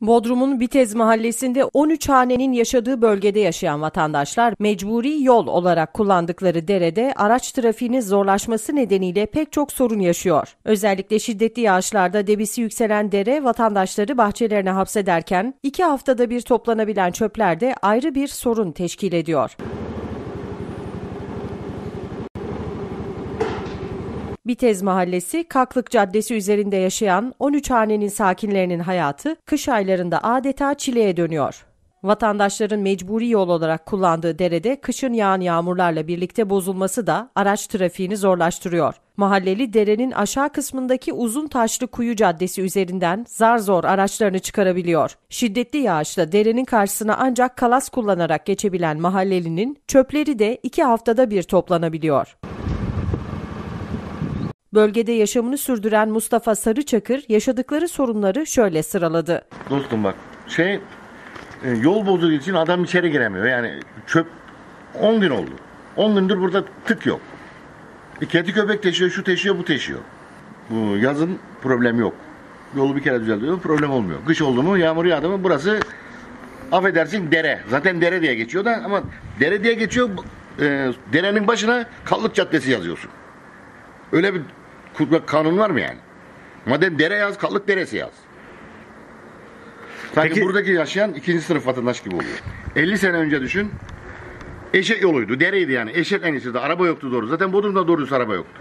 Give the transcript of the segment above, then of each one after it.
Bodrum'un Bitez mahallesinde 13 hanenin yaşadığı bölgede yaşayan vatandaşlar mecburi yol olarak kullandıkları derede araç trafiğinin zorlaşması nedeniyle pek çok sorun yaşıyor. Özellikle şiddetli yağışlarda debisi yükselen dere vatandaşları bahçelerine hapsederken iki haftada bir toplanabilen çöpler de ayrı bir sorun teşkil ediyor. Bitez Mahallesi, Kaklık Caddesi üzerinde yaşayan 13 hanenin sakinlerinin hayatı kış aylarında adeta çileye dönüyor. Vatandaşların mecburi yol olarak kullandığı derede kışın yağan yağmurlarla birlikte bozulması da araç trafiğini zorlaştırıyor. Mahalleli derenin aşağı kısmındaki uzun taşlı kuyu caddesi üzerinden zar zor araçlarını çıkarabiliyor. Şiddetli yağışla derenin karşısına ancak kalas kullanarak geçebilen mahallelinin çöpleri de iki haftada bir toplanabiliyor. Bölgede yaşamını sürdüren Mustafa Sarıçakır yaşadıkları sorunları şöyle sıraladı. Dostum bak şey e, yol bozulduğu için adam içeri giremiyor. Yani çöp 10 gün oldu. 10 gündür burada tık yok. E, kedi köpek teşiyor, şu teşiyor, bu teşiyor. Bu yazın problem yok. Yolu bir kere düzeltiyor, problem olmuyor. Kış oldu mu, yağmur yağdı mı burası affedersin dere. Zaten dere diye geçiyor da ama dere diye geçiyor. E, derenin başına Kallık Caddesi yazıyorsun. Öyle bir kanun var mı yani? Madem dere yaz, Kallık Deresi yaz. Sanki Peki- buradaki yaşayan ikinci sınıf vatandaş gibi oluyor. 50 sene önce düşün. Eşek yoluydu, dereydi yani. Eşek en iyisi de. Araba yoktu doğru. Zaten Bodrum'da doğrusu araba yoktu.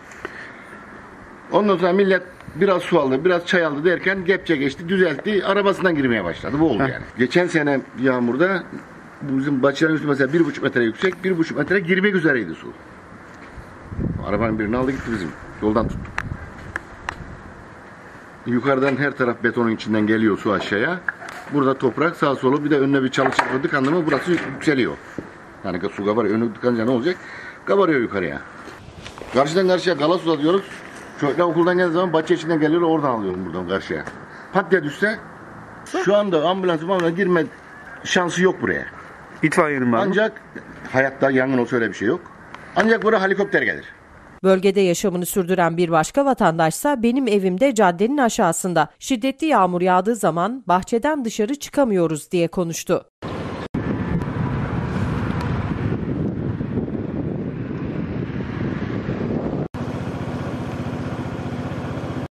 Ondan sonra millet biraz su aldı, biraz çay aldı derken gepçe geçti, düzeltti. Arabasından girmeye başladı. Bu oldu yani. Geçen sene yağmurda bizim bahçelerin üstü mesela bir buçuk metre yüksek, bir buçuk metre girmek üzereydi su. Arabanın birini aldı gitti bizim. Yoldan tuttu. Yukarıdan her taraf betonun içinden geliyor su aşağıya. Burada toprak sağ solu bir de önüne bir çalı çırpı tıkandı mı burası yükseliyor. Yani su kabarıyor. Önü tıkanınca ne olacak? Kabarıyor yukarıya. Karşıdan karşıya galas uzatıyoruz. Çocuklar okuldan geldiği zaman bahçe içinden geliyor oradan alıyorum buradan karşıya. Pat diye düşse şu anda ambulans ambulans girme şansı yok buraya. İtfaiyenin var mı? Ancak hayatta yangın olsa öyle bir şey yok. Ancak buraya helikopter gelir. Bölgede yaşamını sürdüren bir başka vatandaşsa benim evimde caddenin aşağısında şiddetli yağmur yağdığı zaman bahçeden dışarı çıkamıyoruz diye konuştu.